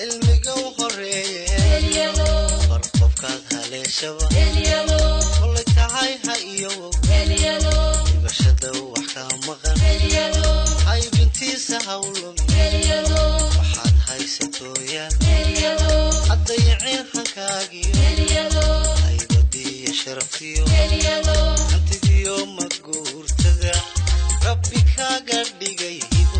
cilmiga u horeeye bar qofkaad haleeshaba kolay tahay ha iyowow dhibashada wax kaa maqan haybintiisa hawlumi waxaad haysatooyaan haddayaceen hankaagiyo haybadiiyo sharaftiyo hantidiyo maguurtada rabbi kaaga dhigay rabbi kaaga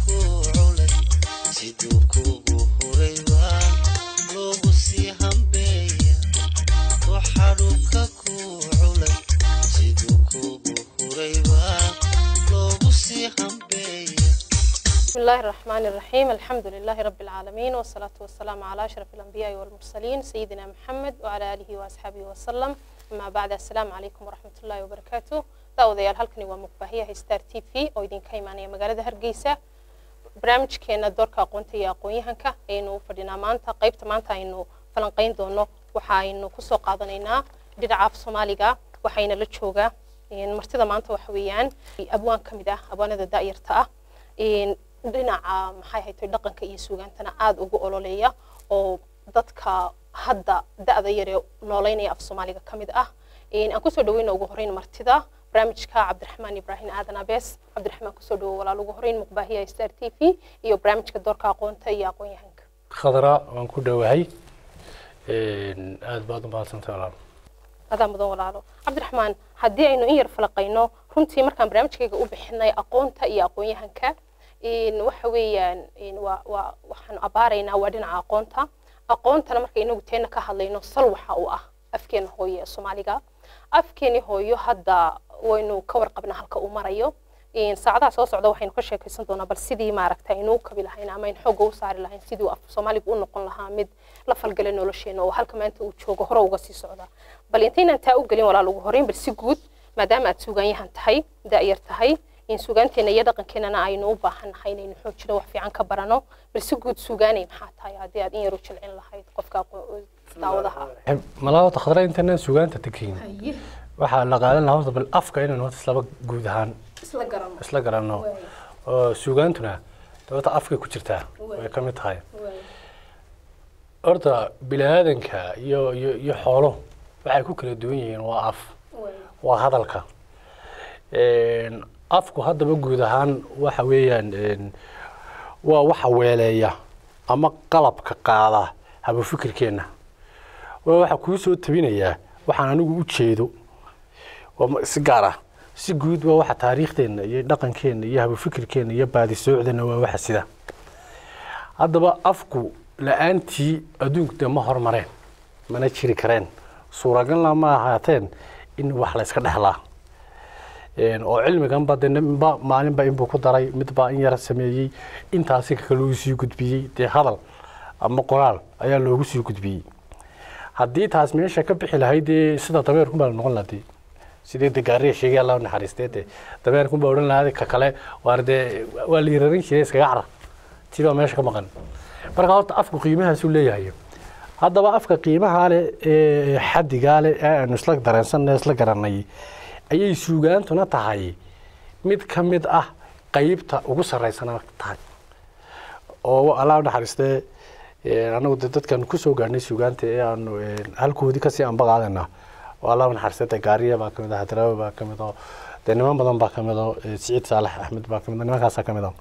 siduu kugu hurayba loogu sii hambeeya ruuxa dhulka ku culay siduu kugu hurayba loogu sii hambeeya بسم الله الرحمن الرحيم الحمد لله رب العالمين والصلاة والسلام على أشرف الأنبياء والمرسلين سيدنا محمد وعلى آله وأصحابه وسلم أما بعد السلام عليكم ورحمة الله وبركاته داوديال هلكني ومقبهية ستار تي في أو إذن كيمانية مقالة هرقيسة barnaamijkeena doorka aqoonta iyo aqoon-yahanka aynu fadhinaa maanta. Qaybta maanta aynu falanqayn doono waxa aynu ku soo qaadanaynaa dhinaca af soomaaliga waxayna la joogaa martida maanta waxa weeyaan. Abwaan ka mid ah abwaanada da'yarta ah. Dhinaca maxay haytay dhaqanka iyo suugaantana aada ugu ololeeya oo dadka hadda da'da yare nooleynaya af soomaaliga ka mid ah. Aan ku soo dhaweyna ugu horeyn martida barnaamijka cabdiraxmaan ibraahim aadan abees. Cabdiraxmaan ku soo dhawo walaal ugu horeyn muqbaahiya star t v iyo barnaamijka doorka aqoonta iyo aqoon-yahanka khadra waan ku dhowahay aad baad u mahadsantay walaal. Adaa mudan walaalo. Cabdiraxmaan haddii aynu in yar falaqayno runtii markaan barnaamijkayga u bixinay aqoonta iyo aqoon-yahanka waxa weeyaan waa waxaanu abaaraynaa waa dhinaca aqoonta. Aqoontana marka inagu teena ka hadlayno sal waxa uu ah afkeena hooyo ee soomaaliga. Afkeeni hooyo hadda waynu ka warqabnaa halka uu marayo. Saacadaha soo socda waxaynu ka sheekaysan doonaa bal sidii maaragta aynu u kabi lahayn ama aynu xoogga u saari lahayn sidii af soomaaliga u noqon lahaa mid la falgala nolosheena oo halka maanta uu joogo hore uga sii socda. Bal intaynaan taa u gelin walaal ugu horeyn bal si guud maadaama aad suugaanyahan tahay da'yar tahay in suugaanteena iyo dhaqankeenana aynu u baahannahay inaynu xoojino wax fiican ka barano. Bal si guud suugaanay maxaa tahay haddii aad in yar u jilcin lahayd qofka daawadaha? Malaawata khadra intaanaan sugaanta tegayn waxaa la qaadan lahaa horta bal afka inaynu horta islaba guud ahaan. Isla garanno oo sugaantuna dabata afkay ku jirtaa. Way. Ka mid tahay. Horta bini-aadanka iyo iyo iyo xoolo waxay ku kala duwan yihiin waa af. Waa hadalka. Afku haddaba guud ahaan waxa weeyaan waa waxa weeleeya ama qalabka qaada haba fikirkeenna waa waxa kuu soo tabinayaa waxaan anigu u jeedo si gaar ah. Si guud waa waxa taariikhdeenna iyo dhaqankeenna iyo haba fikirkeenna iyo baadisoocdeenna waa waxa sida. Haddaba afku la'aantii adduunku dee ma hormareen mana jiri kareen. Suuragalna ma ahaateen in wax la iska dhexlaa oo cilmiganba de ninba maalinba inbuu ku daray midbaa in yar sameeyey intaasi kaluu sii gudbiyey. Dee hadal ama qoraal ayaa loogu sii gudbiyey. Haddii taas meesha ka bixi lahayd dee sida dabeerkunbaa la noqon lahaa sidii de gaariya sheegay allah naxariistee de. Dabeerkunbaa odhan lahaa ka kale waar dee waa la yararin jiray iskaga carar tibaa meesha ka maqan. Marka horta afku qiimahaasuu leeyahay. Haddaba afka qiimahaa ee xadigaa ee aanu isla dareensanay isla garanay ayay suugaantuna tahay mid ka mid ah qeybta ugu sarreysana tahay. Oo allah u naxariistee anagu de ku soo gaarnay suugaanta ee aanu halkoodii ka sii anba u naxariistee de gaariya baa ka mid ah hadraawe baa ka mid oo dee niman badan baa ka mid oo siciid saalax axmed baa ka mid nimankaasaa ka mid ah.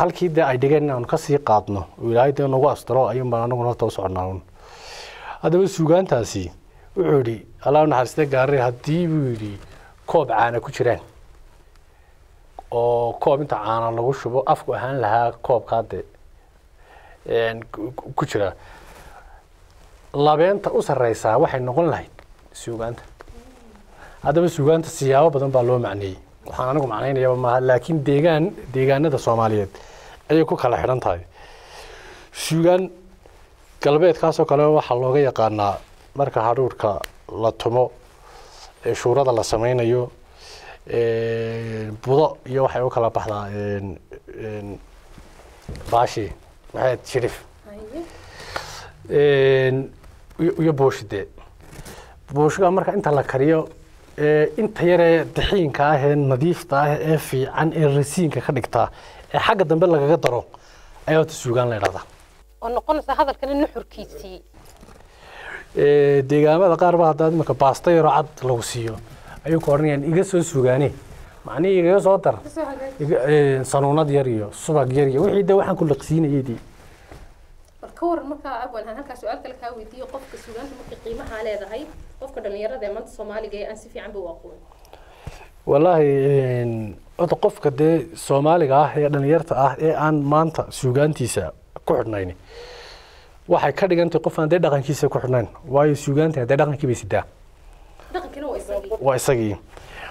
Halkii dee ay dhigeen inaanu ka sii qaadno oo ilaahay dee nagu astiro ayuun baan anaguna horta u soconaa haddaba suugaantaasi wuxuu yidhi allah u naxariiste gaari haddii buu yidhi koob caana ku jiraan. Oo koob inta caana lagu shubo afku ahaan lahaa koobkaa dee ku jira labeenta u sarreysaa waxay noqon lahayd suugaanta. Haddaba suugaanta siyaabo badan baa loo macneeyey. Waxaan anigu macnaynayaba maaha laakiin deegaan deegaanada soomaaliyeed ayay ku kala xidhan tahay. Suugaan galbeedkaasoo kale waxaa looga yaqaanaa marka hadhuurhka la tumo ee shuurada la sameynayo budo iyo waxay u kala baxdaa een, een, baashi maxay ahayd, shirif iyo iyo booshide booshiga marka inta la kariyo inta yaree daxiinka ah ee nadiifta ah ee fiican ee rasiinka ka dhigtaa ee xagga dambe lagaga daro ayaa horta suugaan la idhahdaa oo noqonaysa hadalkana nuxurkiisii. Ee, deegaamada qaar ba haddaad imika baasta yaroo cad lagu siiyo. Ayuu ku odhanayaan iga soo suugaane. Macnihii igaga soo dar? Sanuunad yar iyo subag yar iyo wixii de waxaan ku liqsiinayay dee ka waran markaa abwan aan halkaa su'aal kale kaa weydiiyo qofka suugaanta markay qiimaha leedahay qofka dhalinyarada ee maanta soomaaliga ee aan si fiican ba u aqoon. Wallaahi horta qofka dee soomaaliga ah ee dhalinyarta ah ee aan maanta suugaantiisa ku xidhnayn waxay ka dhigantay qof aan dee dhaqankiisa ku xidhnayn waayo suugaanta dee dhaqankii bay sidaa. Waa isagii. Waa isagii.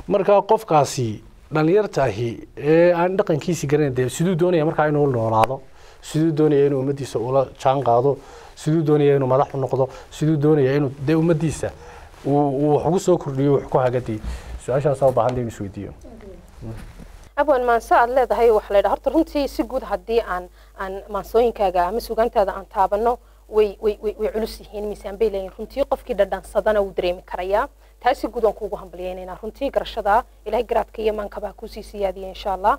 Marka qofkaasi dhalinyarta ahi ee aan dhaqankiisi garanayn dee siduu doonaya markaa inuu noolaado siduu doonaya inuu ummaddiisa ula jaan qaado siduu doonaya inuu madax u noqdo siduu doonaya inuu dee ummaddiisa uu wax ugu soo kordhiyo wax ku hagadiyo su'aashaasaa u baahan inuu isweydiiyo. Abwan maanse aad leedahay waxa la yidhaha. Horta runtii si guud haddii aan aan maansooyinkaaga ama suugaantaada aan taabano way way way way culus yihiin. Miisaan bay leeyihiin runtii qofkii dhadhansadana wuu dareemi karayaa taa si guud aan kuugu hambaliyaynaynaa runtii garashada ilaahay garaadka iyo maankabaa kuusii siyaadiya insha allah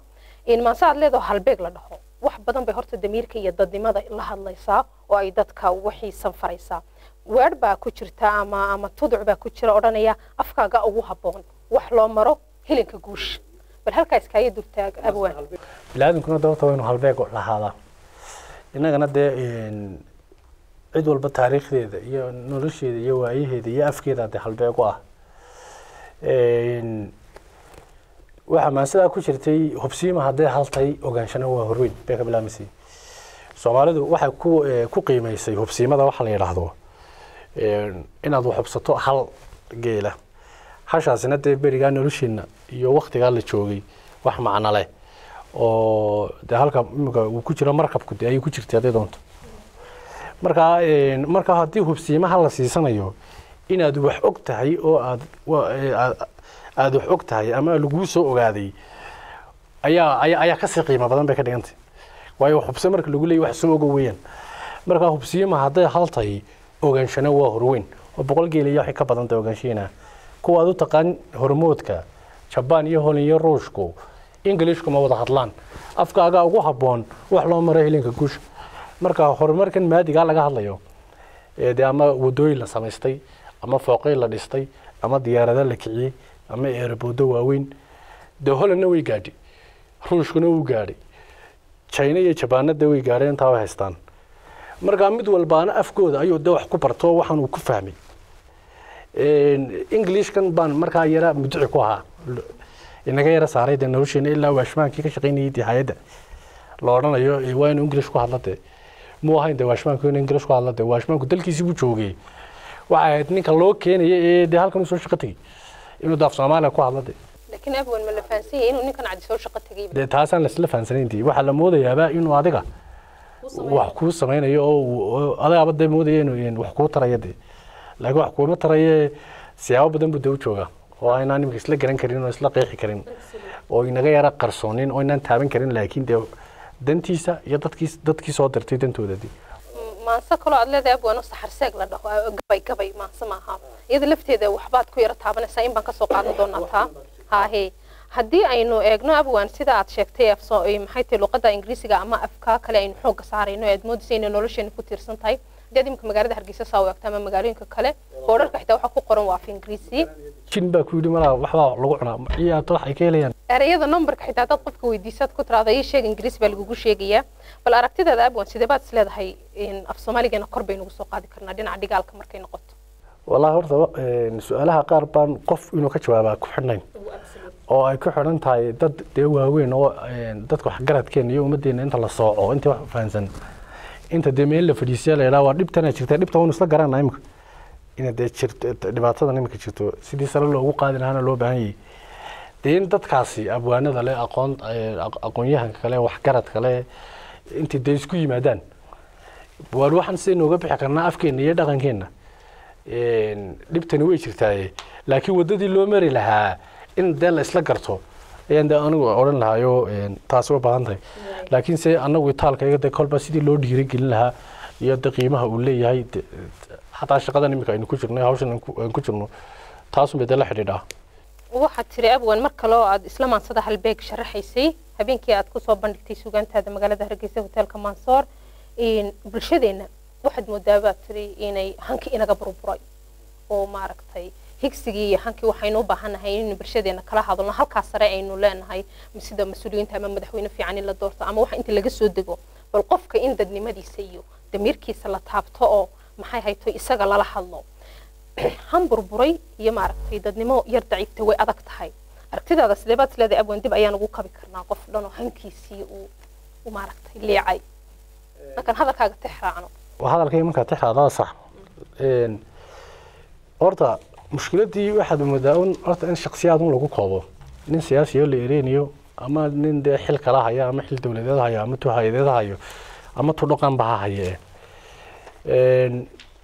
maanse aad leedaho halbeeg la dhaho wax badan bay horta damiirka iyo dadnimada la hadlaysaa oo ay dadka waxii sanfaraysaa. Weedh baa ku jirta ama ama tuduc baa ku jira odhanaya afkaaga ugu habboon. Wax loo maro hilinka guusha bal halkaa iskaaga durtaag abwaan biniaadamkuna dabta waa inuu halbeeg lahaadaa innagana dee cid walba taariikhdeeda iyo nolosheeda iyo waayaheeda iyo afkeeda dee halbeeg u ah waxaa maansidaa ku jirtay hubsiima hadday haltay ogaanshana waa horweyn bay ka bilaabmaysay soomaalidu waxay ku eh, ku qiimaysay hubsiimada waxa la yidhaahdo een, inaad wax hubsato hal geela. Hashaasina dee berigaa nolosheena iyo waktigaa la joogay wax macno leh oo dee halka imika uu ku jiro markabku dee ayay ku jirtay hadday doonto. Marka een, marka haddii hubsiimaha la siisanayo inaad wax og tahay oo aad wa- ee, aad- aad wax og tahay ama laguu soo ogaaday ayaa ayaa ka sii qiimo badan bay ka dhigantay. Waayo hubse marka lagu leeyahy wax soo ogo weeyaan. Marka hubsiima hadday hal tahay ogaanshana waa horweyn oo boqol waxay ka badan tahay ogaanshihiina. Kuwaad u taqaan hormoodka jabaan iyo holin iyo ruushku ingilishku ma wada hadlaan. Afkaaga ugu habboon wax loo maro hilinka guusha. Marka horumarkan maadigaa laga hadlayo ama wadooyin la samaystay ama fooqey la dhistay ama diyaarado la kiciyey ama eeraboodo waaweyn. Dee holandna way gaadhi. Ruushkuna wuu gaadhay china iyo jabaanada way gaadheen intaa haystaan. Marka mid walbaana afkooda ayuu de wax ku barto waxaan uu ku fahmay englishkan baan markaa yara mudci ku ahaa. Inaga yara saaray dee nolosheena ilaa waashmaankii ka shaqaynayay dee hay'adda. La odhanayo waa inuu english ku hadla dee. Muu ahayn dee waashmaanku inuu english ku hadla dee. Waashmaanku dalkiisii buu joogay. Waxay ahayd ninka loo keenaya ee dee halkan uu shaqo tegey inuu daaf soomaaliya ku hadla dee laakiin abwan ma la fahansan yahay inuu ninkan cadi soo shaqo tegay dee taasaan laisla fahansanayn dee waxaa la moodayaaba inuu adiga wax kuu samaynayo oo adagaaba dee moodaya inuu in wax kuu taraya dee laakiin wax kuuma taraye siyaabo badan buu dee u joogaa oo aynaan nimika isla garan karin oo isla qeexi karin oo inaga yara qarsoonin oo inaan taaban karin laakiin dee dantiisa iyo dadkiis dadkii soo dirtay dantooda dee maanse kaloo aad leedahay abwan oo saxarseeg la dhaho gabay gabay maanse maaha. Iyada lafteeda waxbaad ku yara taabanaysaa in baan ka soo qaadan doonaa taa. haahe haddii aynu eegno abwan sida aad sheegtay af soo ay maxay tahay luqadda ingiriisiga ama afka kale aynu xoogga saarayno aad moodaysa inay nolosheena ku tiirsan tahay haddii imika magaalada hargeysa saa u eegto ama magaalooyinka kale boodharka xitaa waxaa ku qoran waa af ingiriisi jin baa ku yidhi malaa waxbaa lagu cunaa. Ciyaarto waxay ka helayaan. Ereyada numberka xitaa dad qofka weydiisaad ku tiraahdo ii sheeg ingiriis baa lagugu sheegayaa. Bal aragtidaada abwan sidee baad is leedahay af soomaaligeena kor baynugu soo qaadi karnaa dhinaca dhigaalka markay noqoto? Wallahi horta su'aalaha qaar baan qof inuu ka jawaabaa ku xidhnayn oo ay ku xidhan tahay dad dee waaweyn oo dadka waxgaradkeena iyo ummaddeena inta la sooco inta wax fahansan inta dee meel la fadhiisiya la yidhaha waa dhibtana jirta dhibta waynu isla garanaa imika ina dee jirto dhibaatadan imika jirto sidii sare loogu qaadi lahaana loo baahan yahay. Dee in dadkaasi abwaanada leh aqoon eh, aq- aqoon-yahanka kale waxgaradka leh intay dee isku yimaadaan. Waar waxaan sidee nooga bixi karnaa afkeenna iyo dhaqankeenna. Een, dhibtani way jirtaaye. Laakiin waddadii loo mari lahaa in dee la isla garto ayaan anigu odhan lahaayo een, taasi way badan tahay. Laakiin se anagu itaalkayga de kolba sidii loo dhiirigelin lahaa iyo de qiimaha uu leeyahay xataa shaqadan iminka aynu ku jirno hawshan aan ku- jirno taasun bay de la xidhiidhaa. Waxaad tiri abwan mar kale oo aad isla maansada halbeeg sharaxaysay habeenkii aad ku soo bandhigtay sugaantaada magaalada hargeysa hoteelka mansoor bulshadeenna waxaad moodaa baad tiri inay hankii inaga burburay oo maaragtay higsigii iyo hankii waxaynu u baahannahay inaynu bulshadeena kala hadalno. Halkaas sare aynu leenahay sida mas'uuliyiinta ama madaxweyne fiican in la doorto ama wax inta laga soo dego. Bal qofka in dadnimadiisa iyo damiirkiisa la taabto oo maxay hayto isaga lala hadlo. Han burburay iyo maaragtay dadnimo yar daciifta way adag tahay. Aragtidaada sidee baad isleedahay abwan dib ayaan ugu kabi karnaa qof dhan oo hankiisii uu maaragtay leecay. Markaan hadalkaaga tix raacno waa hadalkay markaa tixraadaa sax horta mushkiladii waxaad moodaa un horta in shaksiyaad un lagu koobo. Nin siyaasiyo la ereynayo ama nin dee xil kala haya ama xil dowladeed hayo ama tu hay'adeed hayo ama tu dhaqanba ha haye.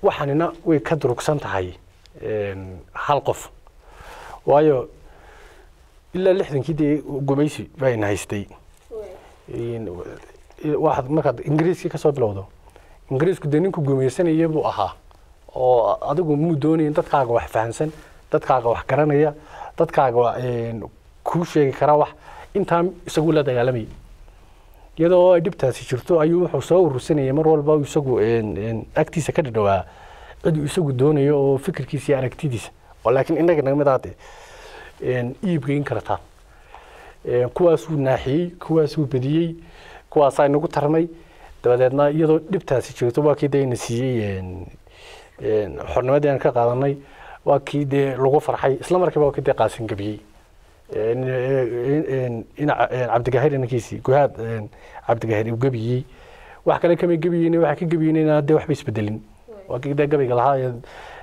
Waxaanina way ka durugsan tahay hal qof. Waayo ilaa lixdankii dee gumaysi baa ina haystay. Waxaad markaad ingiriiskii ka soo bilowdo. Ingiriisku dee ninku gumaysanaya buu ahaa oo adigu muu doonayin dadkaaga wax fahamsan dadkaaga wax garanaya dadkaaga kuu sheegi kara wax intaa isagu la dagaalamayay iyadoo ay dhibtaasi jirto ayuu wuxuu soo urursanayay mar walba isagu agtiisa ka dhadhawaa. Ciduu isagu doonayo oo fikirkiisa iyo aragtidiisa. Oo laakiin innaga nagmid aade iibgeyn kartaa kuwaasuu naaxiyey kuwaasuu bediyey kuwaasaa inagu tarmay. Dabadeedna iyadoo dhibtaasi jirto waa kii siiyey xornimadii aan ka qaadanay. Waa kii dee lagu farxay isla markiiba waa kii dee qaasin gabiyey Een, een, een, ina- een, cabdigahir inankiisii guhaad een, cabdigahir gebiyey wax kale kama gebiyeyn waxaa ka gebiyeyna dee waxba isbedelin waa kii dee gabayga lahaa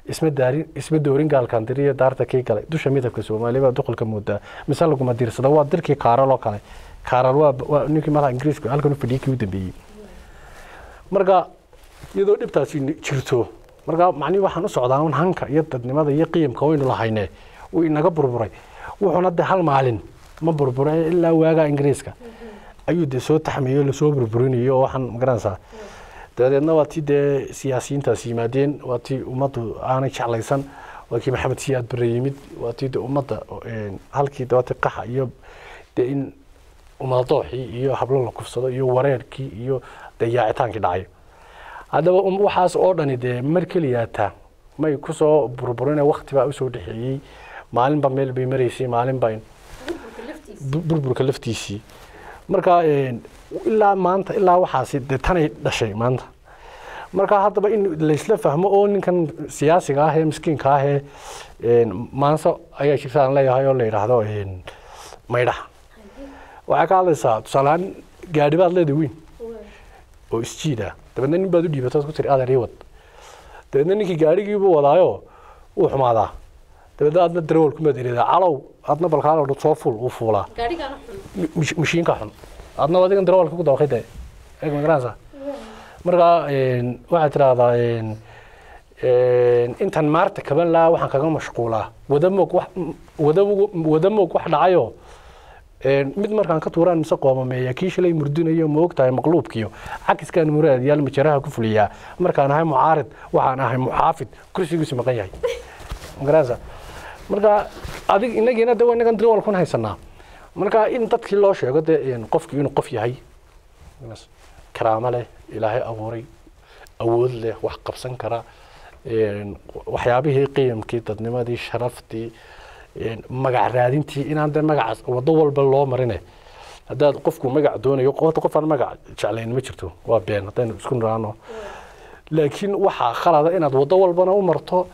isma daarin isma doorin gaalkan diriya daarta kii galay. Dusha midabka soomaaliya baa duqulka moodaa mise laguma diirsada waa dirkii kaaral oo kale. Kaaral waa ninkii madaxa ingiriiska halkan u fadhiyey kii u dambeeyey. Marka iyadoo dhibtaasi jirto marka macnihi waxaan u socdaa hanka iyo dadnimada iyo qiyamka waynu lahayne uu inaga burburay. Wuxuuna de hal maalin ma burburay ilaa waagaa ingiriiska. Ayuu dee soo taxmiyo la soo burburinayo oo waxaan ma garanaysaa dabadeedna waa tii dee siyaasiyiintaas yimaadeen waa tii ummaddu aanay jeclaysan waa kii maxamed siyaad bare yimid waa tii de ummadda halkii de waa tii qaxa iyo de in umadooxii iyo hablo la kufsado iyo wareerkii iyo dee yaacitaankii dhacay haddaba um- waxaas oo dhani dee mar keliyaata may ku soo burburine wakti baa u soo dhexeeyey maalinba meel bay maraysay maalinba bu- burburka laftiisii. Marka ilaa maanta ilaa waxaasi dee tanay dhashay maanta. Marka haddaba in laysla fahmo oo ninkan siyaasiga ah ee miskiinka ah ee maanso ayaa jirta aan leeyahay oo la yidhaahdo maydhaha waxay ka hadlaysaa tusaalehaan gaadhi baad leedahay weyn. Oo isjiid ah dabeedna nin baad u dhiibataad ku tiri adeer ii wad dabeedna ninkii gaadhigiibuu wadaayo wuu xumaadaa. Dabeedna aadna darawalkumaad eridaa calow aadna balkaalo soo fuul uu fuulaa. Gaadhigaana xun. Mish- mishiinka xun. Adna adigan darawalka ku dawaqay dee eeg ma garanaysaa marka een, waxaad tidhaahdaa intan maarta kaban laa waxaan kaga mashquulaa. Wadamoog wax wadamoog wadamoog wax dhacayo mid markaan ka tuuraan mise qoomameeya kii shalay murdinayo ma ogtahay maqluubkiyo cakiskaan muraad yaal majaraha ku fuliyaa. Markaan ahay mucaarid waxaan ahay muxaafid. Kursigiisu maqan yahay. Ma garanaysaa marka adig inagiina de waa inagan darawalkun haysanaa. Marka in dadkii loo sheego dee qofkii inuu qof yahay karaamo leh ilaahay abuuray awood leh wax qabsan kara waxyaabihii qiyamkii dadnimadii sharaftii magac raadintii inaan de magacaas wado walba loo marine. Haddaad qofku magac doonayo qofta qof aan magac jeclayn ma jirto. Waa been haddaynu isku niraano laakiin waxaa khalada inaad wado walbana u marto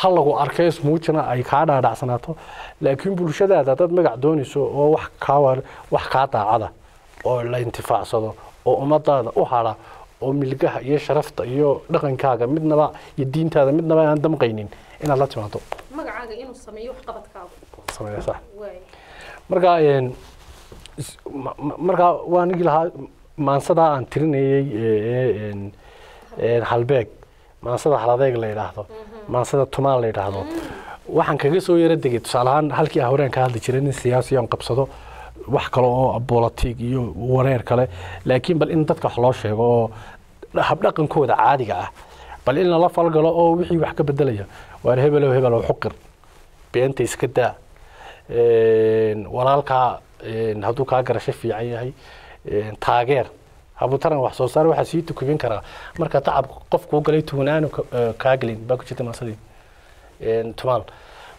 hal lagu arkay ismuujina ay kaa dhaadhacsanaato. Laakiin bulshadaada haddaad magac doonayso oo wax kaa wax kaa daacada oo la intifaacsado oo ummadaada u hadha oo milgaha iyo sharafta iyo dhaqankaaga midnaba iyo diintaada midnaba aan damqaynin inaad la timaado magacaaga inuu sameeyo wax qabadkaagu. Sameeya sax. Marka marka waa nigi lahaa maansadaa aan tirinayey halbeeg. Maansada haladeeg la yidhaahdo maansada tumaal la yidhaahdo waxaan kaga soo yara degay tusaale ahaan halkii ah horeen ka hadli jiray nin siyaasi aan qabsado wax kale oo bolotig iyo wareer kale. Laakiin bal in dadka wax loo sheego oo habdhaqankooda caadiga ah. Bal in lala falgalo oo wixii wax ka bedelaya waar hebelow hebelow xuqir. Beenta iska daa. Walaalkaa hadduu kaa garasho fiican yahay. Taageer. Habutaran wax soo saar waxaa sii tukubin karaa marka tacab qofkuu galay tuunaanu kaa gelin baa ku jirta maasadii tumaal.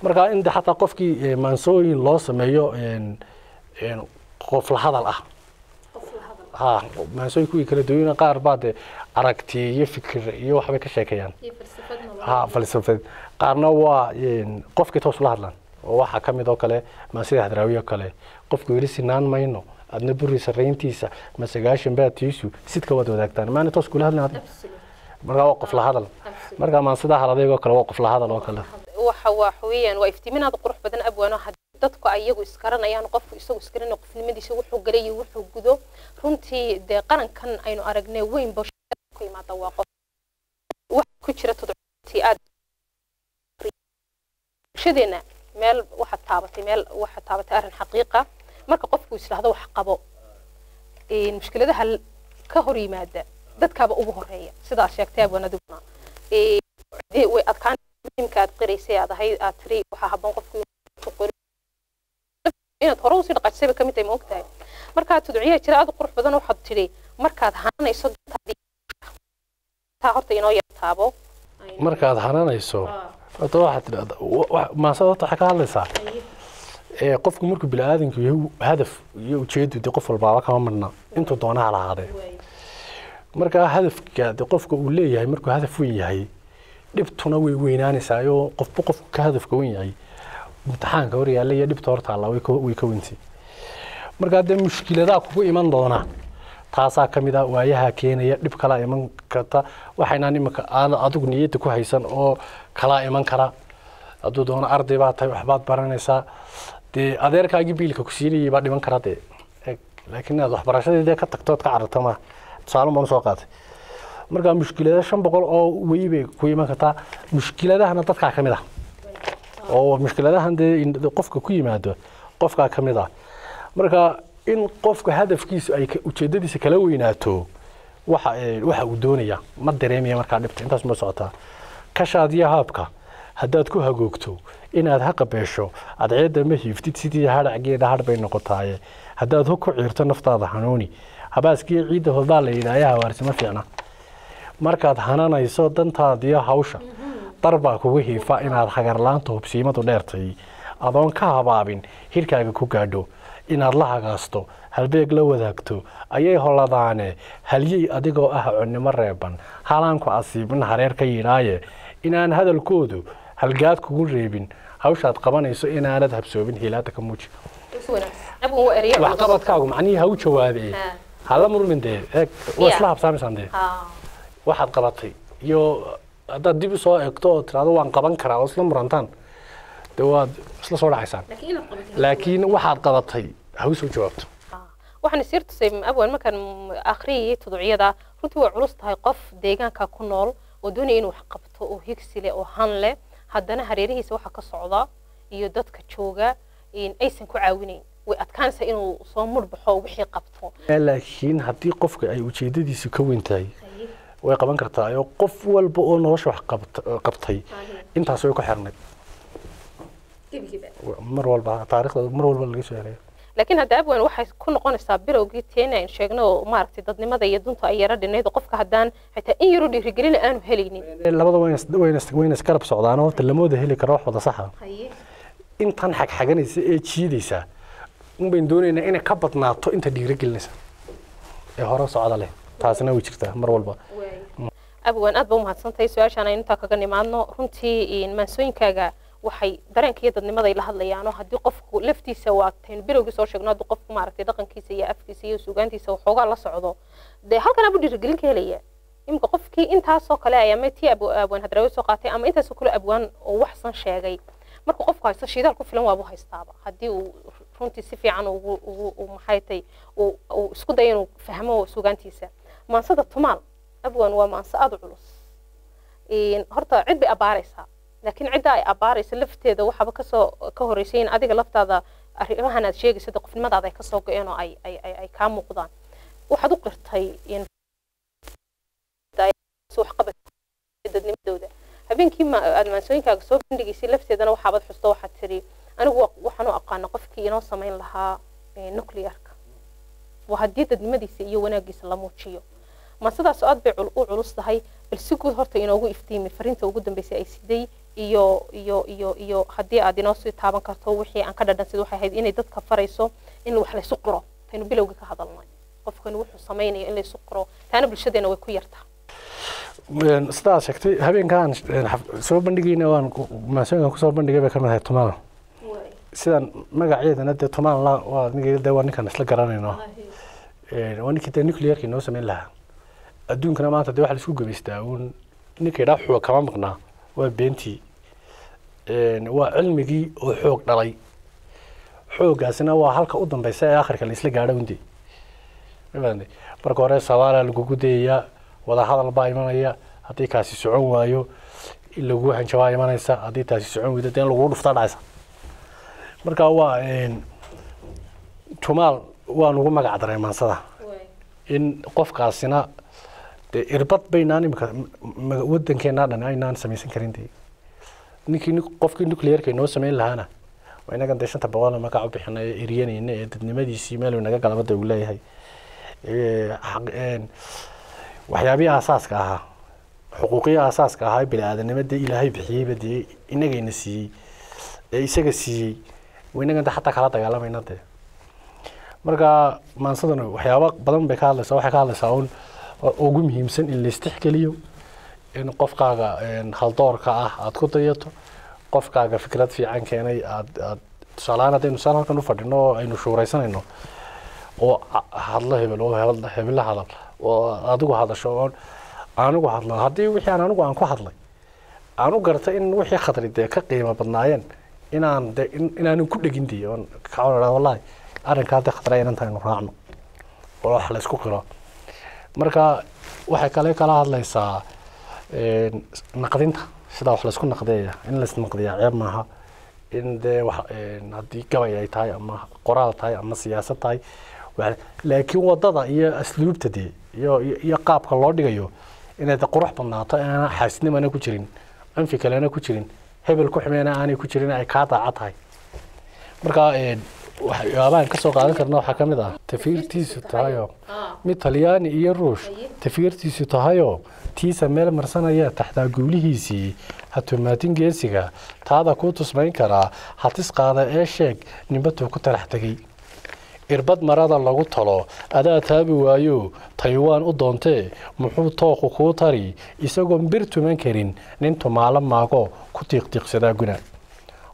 Marka in xataa qofkii maansooyin loo sameeyo qof la hadal ah. Ha maansooyin kuwii kala duwan qaar baa de aragti iyo fikir iyo waxbay ka sheekeeyaan ha falsafad qaarna waa qofkii toos ula hadlaan. Oo waxaa ka mid oo kale maasida hadraawi oo kale qofku yidhi sinaan mayno adna buri sarrayntiisa ma sagaashan baatiisu sidka waad wadaagtaan. Maana toos kula hadlan hadda. Marka waa qof la hadal. Marka maansida haladeeg oo kale waa qof la hadal oo kale. Waxa waxa weeyaan waa iftiiminaad qurux badan abwaano haddii dadku ayagu iskaranayaan qofku isagu iskaranaya qofnimadiisa wuxuu galay iyo wuxuu gudo. Runtii dee qarankan aynu aragnay weyn imaada waa qof. Wax ku jira tudctii aad bulshadeena meel waxaad taabatay meel waxaad taabatay arrin xaqiiqa. Marka qofku isdhahdo wax qabo mushkiladaha ka hor yimaada dadkaaba ugu horreeya sidaa sheegtay abwaan adiguna Ee, dee way adkaan muhiimka aad qiraysay aad ahayd aad tiri waxaa habboon qofku inaad hore u sii dhaqaajisayba ka mid tahay ma ogtahay. Markaad tudciyaa jira aad u qurux badan waxaad tidhi markaad hananayso dantaadii taa horta inoo yartaabo markaad hananayso horta waxaad tidhahda maasada horta waxaa ka hadlaysaa? Qofku markuu bini-aadanku yahay hadaf iyo ujeedu dee qof walbaaba kama marna intuu doonaha lahaadee. Marka hadafka de qofka uu leeyahay markuu hadaf weyn yahay dhibtuna way weynaanaysaayoo qofba qofku ka hadafka weyn yahay imtixaanka hor yaalla iyo dhibta hor taalla way ka wentay markaa dee mushkiladaha kugu iman doona taasaa ka mid ah waayaha keenaya dhib kalaa iman karta waxaynaan imanka aada adigu niyadda ku haysan oo kalaa iman kara hadduu doono arday baa tahay waxbaad baranaysaa dee adeerkaagii biilka ku siinayay baa dhiman kara dee laakiin inaad waxbarashadii dee ka tagto ood ka cararto ma tusaale baan usoo qaatay marka mushkilada shan boqol oo weyi bay ku iman kartaa mushkiladahana dadkaa ka mid ah oo mushkiladahan dee qofka ku yimaado qofkaa ka mid ah marka in qofka hadafkiisu ay ujeedadiisa kala weynaato waxa waxa uu doonaya ma dareemaya markaa dhibta intaas ma socotaa. Kashaadiya haabka haddaad ku hagoogto inaad ha qabeesho adceedda ma hiiftid sidii hadhac geeda hadh bay noqotaaye. Haddaad hog ku ciirto naftaada hanuuni habaaskiyo ciidda hodaa la yidhaaya hawaarsi ma fiicna. Markaad hananayso dantaadiyo hawsha dar baa kugu hiifa inaad hagarlaanta hubsiimadu dheertay. Adoon ka habaabin hirkaaga ku gaadho inaad la hagaasto halbeeg la wadaagto ayay holladaane halyey adigoo ah connimo reeban. Halaanku asiibin hareer ka yidhaaye inaan hadalkoodu halgaad kugu reebin. Hawshaad qabanayso inaanad habsoobin hiilaada ka muuji. Waxqabadkaagu macnihii ha u jawaabee Ha. hala murmin dee eeg waa isla habsaamaysaan dee? Waxaad qabatay iyo haddaad dib u soo eegto oo tirahdo waan qaban karaa oo isla murantaan. Dee waad isla soo dhacaysaan. Laakiin waxaad qabatay هاوس وجوابت وحن سيرت سيم أول ما كان آخرية تضعية ذا رنت هو عروس تهاي قف ديغان كاكونول ودوني إنو حقبته أو هيكسيلي أو هانلي هادانا هريري هي سوحا كصعودة إيو دوت كتشوغا إن أيسن كعاويني وقد كان سينو صامر بحو وحي قبته شين هادي قف أي وشيدة دي سكوين تاي ويقبان كرتا أيو قف والبقو نوش وحقبت قبتهي انت هسويكو حرنت كيف كيف مروا البعض تاريخ مروا البعض لكي laakiin hadda abwan waxay ku noqonaysaa bilowgii teena aynu sheegno oo maaragtay dadnimada iyo dunta ay yara dhinayd oo qofka haddaan xitaa in yaroo dhiirigelin aanu helaynin. Labada wayna is- wayna is- wayna iskarab socdaan horta lamooda heli karo wax wada saxa intan xagxaganaysa ee jiidaysa unbayn doonaynaa inay ka badnaato inta dhiirigelinaysa. Ee hore socda leh. Taasina way jirtaa mar walba. Abwan aad ba umahadsantahay su'aashaan aynu intaa kaga nimaadno. Runtii maansooyinkaaga waxay dareenka iyo dadnimaday la hadlayaanoo haddii qofku laftiisa waagtayn bilowgii soo sheegno haddii qofku maaragtay dhaqankiisa iyo afkiisa iyo suugaantiisa waxoogaa la socdo dee halkan abu dhiirigelin ka helaya imika qofkii intaasoo kale ay ama tii abwaan hadraawi soo qaatay ama intaasoo kale abwaan oo waxsan sheegay. Marka qofku haysto shidaal ku filan waabu haystaaba. Haddii uu runtii si fiican ugu ugu u maxay tay uu isku dayo inuu fahmo sugaantiisa maansada tumaal abwan waa maanso aada culus. Horta cid bay abaaraysaa laakiin cidda ay abaaraysa lafteeda waxaaba ka soo ka horeysay in adiga laftaada arrimahan aad sheegaysa qofnimadaada ay ka soo go-een oo ay ay ay kaa muuqdaan. Waxaad u qirtay dadnimadooda habeenkii ma aad maansooyinkaaga soo bandhigaysay lafteedana waxaabad xusto waxaad tiri anigu wa- waxaan u aqaana qofkii inoo samayn lahaa eh, nuclearka. Waa haddii dadnimadiisa iyo wanaagiisa la muujiyo. Maasadaas aad bay u culus tahay bal si guud horta inoogu iftiimi fariinta ugu dambeysay ay siday iyo iyo iyo iyo haddii aad inoo sii taaban karto wixii aan ka dhadhansid waxay ahayd inay dadka farayso in wax laysu qiro taynu bilowgii ka hadalnay. Qofkani wuxuu samaynayo in laysu qiro taana bulshadeena way ku yartaa sidaa sheegtay habeenkaan soo bandhigayna waan maansooyinkan ku soo bandhigay bay ka mid ahay tumaal. Sidan magaceedana dee tumaal la waa ninkii dee waa ninkan isla garanayno. Waa ninkii dee nuclearkii noo samayn lahaa. Adduunkana maanta dee waxaa la isku gubaystaa. Uun ninka idhaa xoog kama maqnaa waa beentii Een, waa cilmigii oo xoog dhalay. Xooggaasina waa halka u dambeysa ee akhirka la isla gaadho mafahamtay marka hore sawaalaa lagugu dayayaa wadahadal baa imanaya haddii kaasi socon waayo in lagu hanjabaa imanaysa haddii taasi socon weydo dee in lagu dhuftaa dhacaysa. Marka waa tumaal waa nugu magac daray maansada in qofkaasina dee irbad baynaan imika wadankeena dhan aynaan samaysan karin ninkii qofkii nuclearka inoo samayn lahaana waa inagan dee shanta boqol magac u bixinay eryanayna ee dadnimadiisii meel uu naga galabada uu leeyahay. Waxyaabihii aasaaska ahaa xuquuqihii aasaaska ahaa bini aadanimo dee ilaahay bixiyeyba dee inagayna siiyey ee isaga siiyey inagan dee xataa kala dagaalamayna dee. Marka maansadana waxyaaba badan bay ka hadlaysaa waxay ka hadlaysaa un ugu muhiimsan in la istixgeliyo in qofkaaga haldoorka ah aad ku dayato qofkaaga fikrad fiican keenay aad tusaalehaan haddaynu saan halkan u fadhino oo aynu shuuraysanayno oo hadlo hebel oo hebel hebella hadal oo adigu hadasho oo anigu hadlo haddii wixii aan anigu aan ku hadlay aan u gartay in wixii khadri dee ka qiimo badnaayeen inaan de in- inaanan ku dhegin dee oon ka odhaa wallahi arrinkaa dee khadra inanta aynu raacno oo wax la isku qiro marka waxay kale kala hadlaysaa een, naqdinta sidaa wax laysku naqdeeya in lais naqdiyaa ceeb maaha. In dee een, haddii gabay ay tahay ama qoraal tahay ama siyaasad tahay laakiin waddada iyo asluubta dee iyo iyo- qaabka loo dhigayo inay de qurux badnaato inaana xaasidnimana ku jirin anfi kalena ku jirin hebel ku xumeena aanay ku jirin ay kaa daaca tahay. Marka een, waxyaabahan ka soo qaadan karna waxaa ka mid ah tafiirtiisu tahayoo mid talyaani iyo ruush. Tafiirtiisu tahayoo tiisa meel marsanaya taxtaa guulihiisii hatumaatin geesiga taada kuu tusmayn karaa hatis qaada ee sheeg nimbatuu ku talax tegey. Irbad marada lagu talo adaa taabi waayo taywaan u doontee muxuu tooqu kuu tari isagoon bir tuman karin nin tumaalo maago ku tiiqtiiqsadaa guna.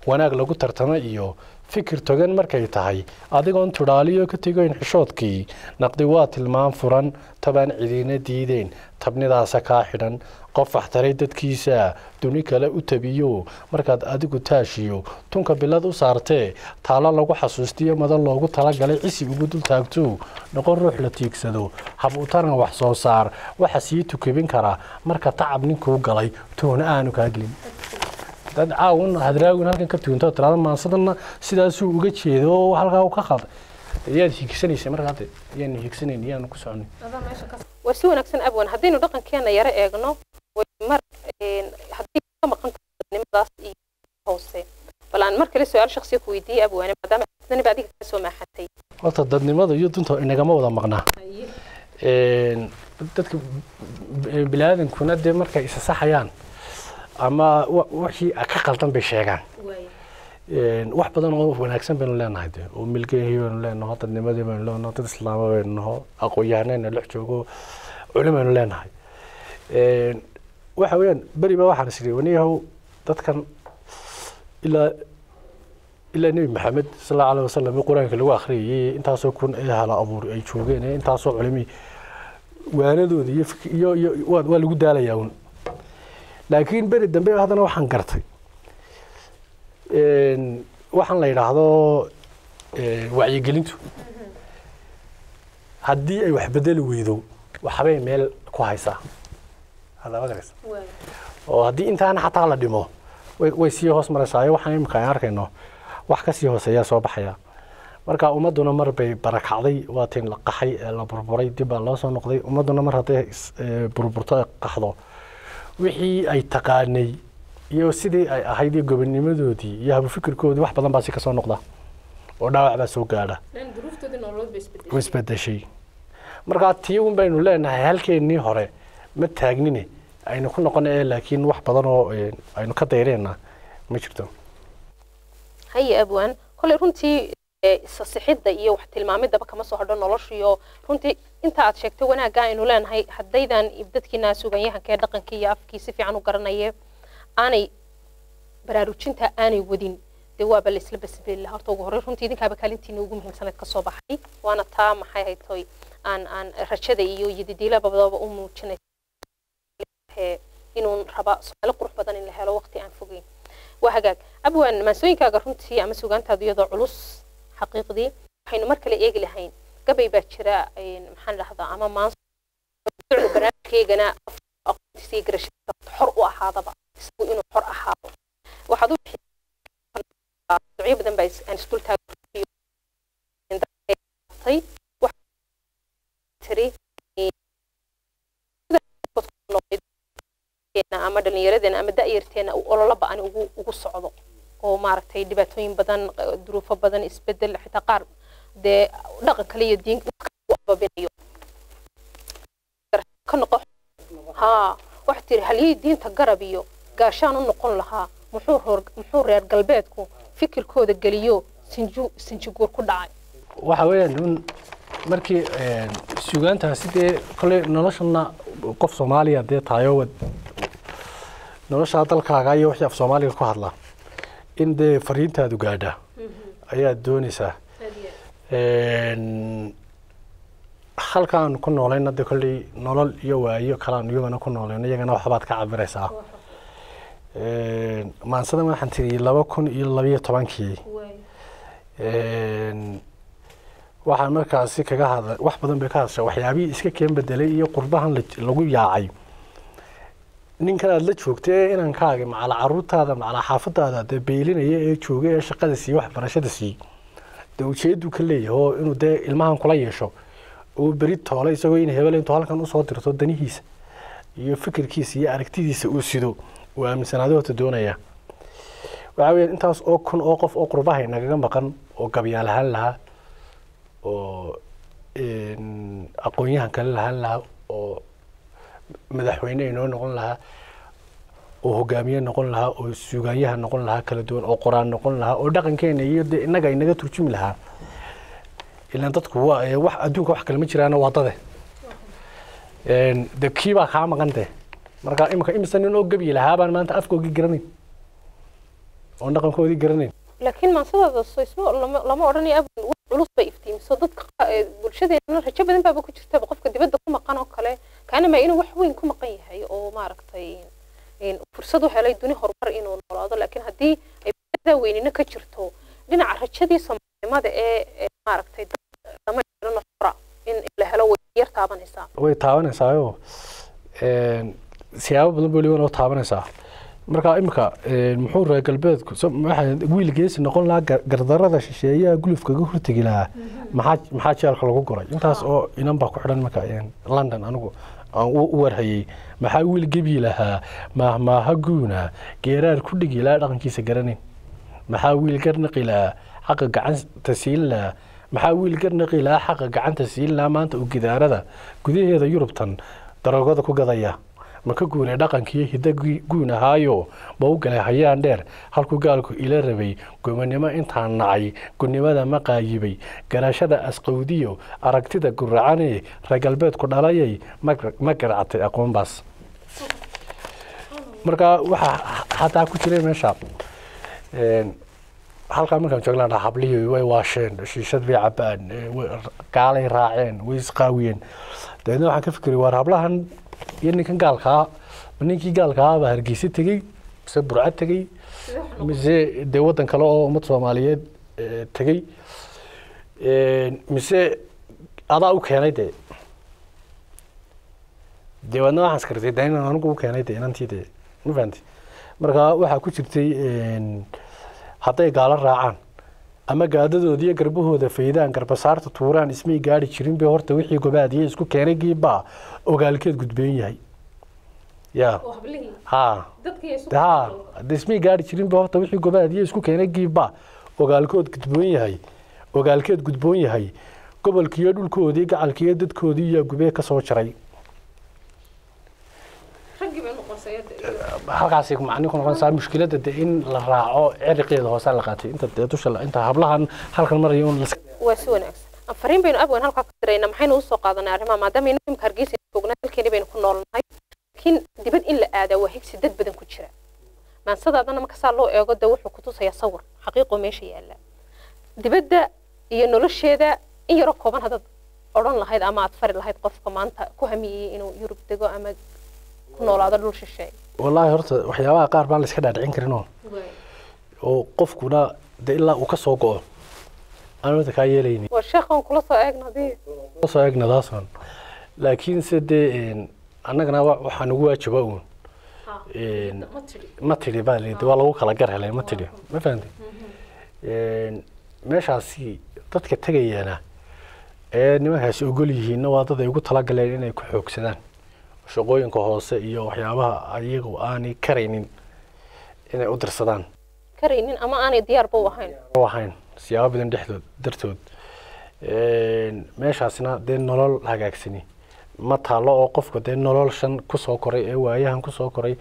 Wanaag lagu tartama iyo fikir togan markay tahay. Adigoon tudhaaliyo ka tegoyn xishoodkii naqdi waa tilmaan furan tabaan cidiina diideen tabnidaasa kaa xidhan qof waxtaray dadkiisa duni kale u tabiyo markaad adigu taashiyo tunka bilad u saartee taalo lagu xasuustiyo madan loogu talagalay cisi ugu dul taagto noqon ruux la tiigsado hab u taran wax soo saar waxa sii tukibin kara marka tacab ninkuu galay toona aanu kaa gelin dad caawin hadraawin halkan ka tuunto tirada maansadana sidaasuu uga jeedo halkaa uu ka qaday yaad higsanaysa markaa de yaanu higsanayn yaanu ku soconin waa si wanaagsan abwan. Haddaynu dhaqankeena yaro eegno mar haddii ka maqan nimadaas iyo hoose. Bal aan mar kale su'aal shaksiya ku weydiiyey abwaane maadaama daniba adiga kaa soo maaxatay. Horta dadnimada iyo dunta inagama wada maqnaa. Dadka b- biniaadankuna dee markay isa saxayaan ama wixii ka qaldan bay sheegaan. Wax badan oo wanaagsan baynu leenahay de oo milgahii baynu leenaho dadnimadii baynu leenaho dad islaama baynu naho aqoon-yahanayna dhex joogo culum baynu leenahay. Een, waxa weeyaan beriba waxaan is idhi waniyahow dadkan ilaa ilaa nebi maxamed sal allahu alih wasalam qur'aanka lagu akhriyayay intaasoo kun ee hala abuur ay joogeen ee intaasoo culimi waanadooda iyo iyo waa lagu daalayaa un laakiin beri dambe haddana waxaan gartay. Waxaan la yidhaahdo wacyigelintu. Haddii ay wax bedeli weydo waxbay meel ku haysaa. Hadaba garaysa. Oo haddii intaana xataa la dhimo way sii hoos maraysaa waxaan imika aan arkayno wax ka sii hooseeyaa soo baxaya. Marka ummadduna mar bay barakacday waatiin la qaxay la burburay dib baa loo soo noqday. Ummadduna mar hadday burburto ay qaxdo wixii ay taqaanay iyo sidii ay ahayd iyo gobonnimadoodii iyo habufikirkoodii wax badan baa si ka soo noqda oo dhaawac baa soo gaadha. Way isbedeshay. Markaa tii un baynu leenahay halkeennii hore ma taagnine aynu ku noqona ee laakiin wax badan oo aynu ka dayreenna. Ma jirto. Haye abwan. Kolley runtii isasixidda iyo wax tilmaamidaba kama soo hadho noloshiyo. Runtii inta aad sheegtay wanaagga aynu leenahay haddaydan dadkiina suganyahanka ee dhaqankii iyo afkii si fiican u garanaye aanay baraarujinta aanay wadin. Dee waaba la isla basbeli lahaa. Horta ugu horey runtii idinkaaba kaalintiina ugu muhiimsanayd ka soo baxay waana taa maxay ahayd toy aan aan rajada iyo yadidiilabadaba u muujinay inuu raba su'aalo qurux badan in la helo waqti aan fogeyn. Waa hagaag. Abwan maansooyinkaaga runtii ama sugaantaadu iyadoo culus xaqiiqdii waxaynu mar kale eegi lahayn. Gabay baa jira maxaan dhahdaa ama maanso barnaamijkeygana aqoontiisii garashadiisa xor u ahaadaba isagu inuu xor ahaado. Waxaad u bixisay badan baa aan isdul taagtay tiri ama dhallinyaradeena ama da'yarteena uu ololo ba'an ugu socdo oo maaragtay dhibaatooyin badan eh, duruufo badan isbeddel xitaa qaar dee dhaqan kale iyo diin ka noqo haa waxaa tiri halyey diinta garab iyo gaashaan u noqon lahaa muxuu roor muxuu reer galbeedku fikirkooda geliyo sinju sinjiguur ku dhacay. Waxa weeyaan un markii een, sugaantaasi dee kolley noloshana qof soomaaliya dee tahayo wad nolosha dalkaaga iyo wixii af soomaaliga ku hadla in dee fariintaadu gaadha ayaad doonaysaa. Halkaan ku noolayna dee kolley nolol iyo waayo kalaan iyagana ku noolayno iyagana waxbaad ka cabiraysaa Een, maansadan waxaan tiri laba kun iyo labayo tobankii. Waxaan markaasi kaga hadla wax badan bay ka hadashay. Waxyaabihii iska keen bedelay iyo qurbahan la- lagu yaacay ninkan aad la joogta ee inankaaga macala caruurtaada macala xaafadaada dee beelinaya ee jooga ee shaqada siiye waxbarashada siiye dee ujeedu ka leeyahay oo inuu dee ilmahan kula yeesho uu beri toole isagoo in hebel intuu halkan u soo dirto danihiisa iyo fikirkiisa iyo aragtidiisa uu sido uu aaminsanaado horta doonaya. Waxaa weya intaas oo kun oo qof oo qurbahay nagaga maqan oo gabyaal lahaan lahaa oo aqoon-yahan kale lahaan lahaa oo madaxweyne inoo noqon lahaa oo hogaamiye noqon lahaa oo suugaanyaha noqon lahaa kala duwan oo qoraan noqon lahaa oo dhaqankeena iyo dee innaga inaga turjumi lahaa. Ilaan dadku wax adduunka wax kale ma jiraana waa dade de kii baa kaa maqan de marka imika imisa nin oo gebyi lahaa maanta afkoogii garanayn. Oon dhaqankoodii garanayn. Laakiin maansadaada soo isma lama odhanayo wax culus bay iftiimiso. Dadka bulshadeena rajo badan baaba ku jirtaba qofka dibadda ku maqan oo kale kaana ma inuu wax weyn ku maqan yahay oo maaragtay een, fursad u helay duni horumar inuu noolaado laakiin haddii ay bulshada weynina ka jirto dhinaca rajadii soomaalinimada ee maaragtay lama jiro nafra in la helo way yar taabanaysaa. Way taabanaysaayoo siyaabo badan bay weliba noo taabanaysaa. Marka imika muxuu reer galbeedku wiil geesi noqon lahaa gar- gardarada shisheeyaha gulufkaga hortegi lahaa maxaa maxaa jeelka lagu guray? Intaas oo inan baa ku xidhan marka london anigu u warhayey maxaa wiil gebyi lahaa? Maahmaaha guuna? Geeraar ku dhigi lahaa dhaqankiisa garanayn maxaa wiil garnaqi lahaa? Xaqa gacanta siin lahaa. Maxaa wiil garnaqi lahaa? Xaqa gacanta siin lahaa maanta uu gidaarada. Gudaheeda yurubtan daroogada ku gadaya ma ka guunay dhaqankii hidda gui- guun ahaayo? Ma u galay hayaan dheer halkuu gaalku ila rabay gomanimo intaan nacay gunnimada ma qaayibay garashada asqowdiyo aragtida guracanee reer galbeedku dhalayay ma gar- ma garacatay aqoonbaas. Marka waxaa xataa ku jiray meesha halkaa markaan joognaa hablihii way waasheen shiishad bay cabaan gaalay raaceen way isqaawiyeen dabeedna waxaan ka fikiray waar hablahan iyo ninkan gaalkaa ninkii gaalkaa baa hargeysa tegey mise burco tegey mise dee waddan kale oo ummad soomaaliyeed ee, tegey. Mise adaa u keenay dee? Dee waadna waxaan iskartay dee inaan anigu u keenay dee inantii dee ma fahanti. Marka waxaa ku jirtay hadday gaalo raacaan ama gaadadooda iyo garbahooda faydaan garbasaarta tuuraan ismay gaari jirin be horta wixii gobaadiye isku keenay giibaa ogaalkeed gudbeen yahay. Ismay gaari jirin be horta wixii gobaadiye isku keenay giibaa ogaalkood gudboon yahay. Ogaalkeed gudboon yahay. Gobolkiiyo dhulkoodii gacalkiiyo dadkoodii yaa gubee ka soo jaray halkaasi macni ku noqonaysaa mushkiladda de in la raaco ciriqeeda hoose la qaatay. Inta dee dusha inta hablahan halkan marayo un waa si wanaagsan. Fariin baynu abwan halkaa ka dirayna maxaynu u soo qaadanay arrimaha maadaama imika hargeysa joognaa halkeeni baynu ku noolnahay. Laakiin dibad in la aadaa waa higsi dad badan ku jira. Maansadaadana marka saa loo eego de wuxuu kutusayaa sawir xaqiiqoo meesha yaalla dibadda iyo nolosheeda in yaroo kooban haddaad odhan lahayd ama aad fari lahayd qofka maanta ku hamiyeyey inuu yurub dego ama ku noolaado dhul shisheeye wallaahi horta waxyaabaha qaar baan la iska dhaadhicin karin oo. Qofkuna de ilaa uu ka soo go-o. Aan wada kaa yeelaynin waa sheekhan kula soo eegna haddii kula soo eegna daason laakiin se dee annagana waxaa nagu waajiba uun. Ma tidhi baa layidhi waa lagu kala gar helay ma tidhi ma fahamtay meeshaasi dadka tegayana ee nimankaasi ogol yihiinna waa dad ay ugu talagaleen inay ku xoogsadaan shaqooyinka hoose iyo waxyaabaha ayagu aanay karaynin inay u dirsadaan. Karaynin ama aanay diyaarba u ahayn? Ahayn siyaabo badan dhexdood dartood. Meeshaasna dee nolol hagaagsani. Ma taalo oo qofka dee nolol shan ku soo koray ee waayahan ku soo koray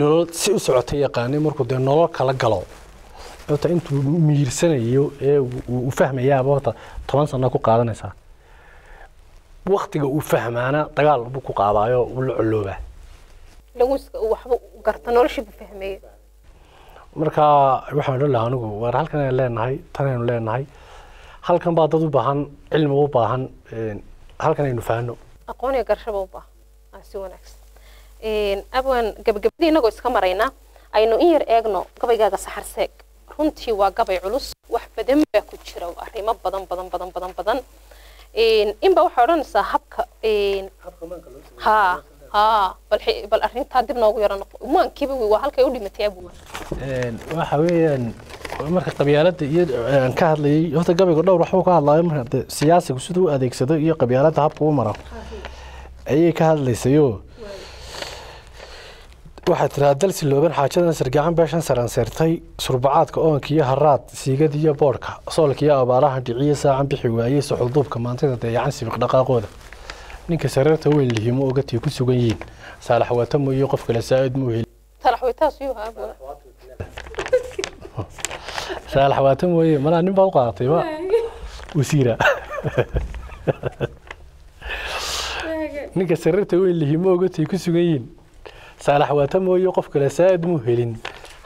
nolol si u socotay yaqaanay markuu dee nolol kala galo. Horta intuu miirsanayo ee uu fahmayaaba horta toban sano ku qaadanaysaa waktiga uu fahmaana dagaal buu ku qaadaayo uu la coloobaa marka waxaan odhan lahaa anigu waar halkan leenahay tanaynu leenahay. Halkan baa dad u baahan cilmi u baahan halkan aynu fahanno. Aqoon iyo garashaba u baahan aa si wanaagsan. Abwan gabagabadii inagoo iska maraynaa aynu in yar eegno gabaygaaga saxar seeg. Runtii waa gabay culus wax badan baa ku jira arrimo badan badan badan badan badan inba waxay odhanaysaa habka ha ha bal bal arrintaa dib noogu yaro noqo. Umaankiiba waa halkay u dhimatay abuwa waxa weeyaan marka qabyaaladda iyo aan ka hadlayay horta gabayga dhowr waxbuu ka hadlaayo marka de siyaasigu siduu u adeegsado iyo qabyaaladda habka u maro ayay ka hadlaysayoo waxaad tiraa dal silooban xaajadan sargacan beeshan saranseertay surbacaadka oonka iyo haraad siigada iyo boodhka soolka iyo abaaraha dhiciyo saacan bixi waayey suxulduubka maantida dayacan sibiq dhaqaaqooda. Ninka sareerta weyn lihimo ogatay ku sugan yihiin? Saalax wata mooye qof kale saa'id muu heli? Talaxweytaas yuu haa abuwa saalax wata mooye malaa nin baad u qaadatay ma? Wasiira ninka sareerta weyn lihimo ogatay ku sugan yihiin saalax waata mooye qof kale saa'id muu helin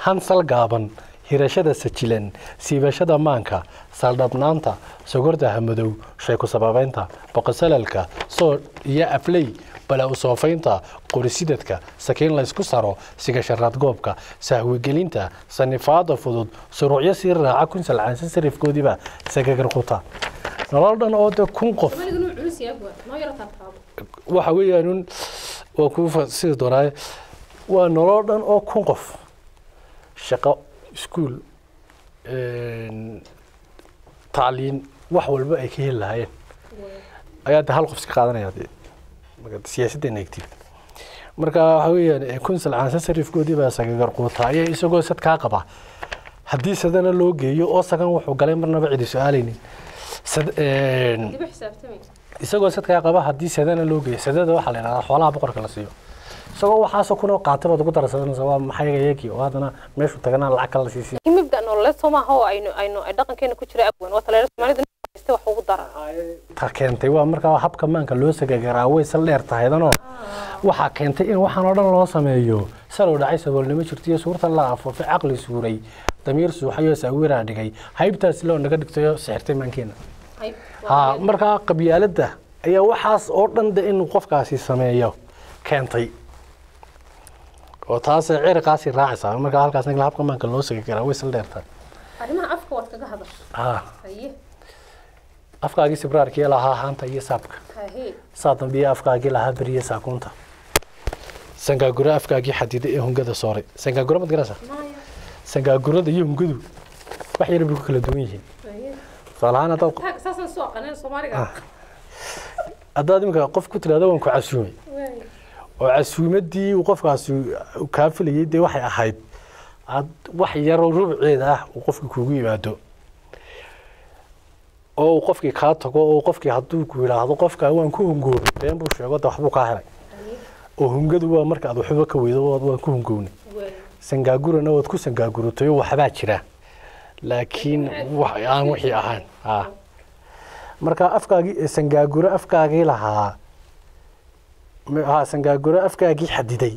hansal gaaban hirashada sajilan siibashada maanka saldhabnaanta sogordaha madow sheeku sababeynta boqosalalka sood iyo afley bala u soofaynta qorisidadka sakiin laysku saro sigasharaad goobka sahwigelinta sanifaada fudud suruucyo sii raaca kun salcaansan sarifkoodiiba sagagarquta nolol dhan oo de kun qof waxa weeyaan waa kuu fasiri doonaaye waa nolol dhan oo kun qof shaqo iskuol tacliin wax walba ay ka heli lahaayeen. Ayaa de hal qof iska qaadanaya de siyaasaddeena egtid marka waxa weeyaan kun salcaansan sarifkoodii baa sagagar quutaa ayaa isagoo sad kaa qaba. Haddii sadana loo geeyo oo sagan wuxuu galay marnaba cidi su'aalaynin isagoo sadkaa qaba haddii sadana loo geeyo. Sadada waxaa la yidhahdaa xoolaha boqorka la siiyo isagoo waxaasoo kunoo qaata baad ugu darsanaysa waa maxayga yagii oo haddana meeshu tagana lacag kale la siisiin mabda nololeed soo maaha oo aynu aynu dhaqankeena ku jira abwan waa taleero soomaalida haysta wax ugu dara ta keentay waa markaa habka maanka loo sagagaraa way sal dheer tahaydanoo waxaa keentay in waxaan oo dhan loo sameeyo. Salow dhacay saboolnimo jirtiyo suurta la afuufay caqli suuray. Damiir suuxayoo saawiraa dhigay. Haybtaasi loo naga dhigtayo sixirtay maankeena. Ha markaa qabyaaladda ayaa waxaas oo dhan de in qofkaasi sameeyo keentay oo taas ciriqaasi raacaysaa markaa halkaas nagla habka maanka loo sagi karaa way sal dheertaa arrimaha afka waad kaga hadasho ha haye. Afkaagii sibraarkii lahaa haanta iyo saabka. Saa dambiya afkaagii lahaa beriye saakuunta sangaagure afkaagii xadida ee hungada sooray sangaagure mad garaysaa? Maya sangaagurada iyo hungadu wax yar bay ku kala duwan yihiin. Haye. Tusaale ahaan haddaad soomaaliga. Haddaad iminka qof ku tidhahdo waan ku casuumay oo casuumadii uu qofkaasi kaa filayay dee waxay ahayd aad wax yaroo rubceeda ah uu qofkii kuugu yimaado. Oo uu qofkii kaa tago oo qofkii hadduu ku yidhaahdo qofkaa waan ku hungoobay been buu sheego de waxbuu kaa helay. Oo hungadu waa marka aad waxba ka weydo waan ku hungownay sangaagurana waad ku sangaagurutay oo waxbaa jira. Laakiin aan wixii ahaan ha marka afkaagii sangaaguro afkaagii lahaa m- ha sangaaguro afkaagii xadiday.